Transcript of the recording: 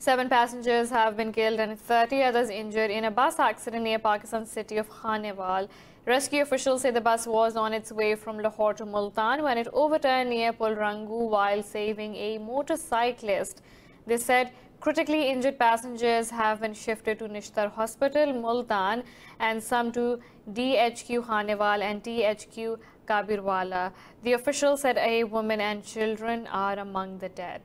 Seven passengers have been killed and 30 others injured in a bus accident near Pakistan city of Khanewal. Rescue officials say the bus was on its way from Lahore to Multan when it overturned near Pulrangu while saving a motorcyclist. They said critically injured passengers have been shifted to Nishtar Hospital, Multan, and some to DHQ Khanewal and THQ Kabirwala. The official said a woman and children are among the dead.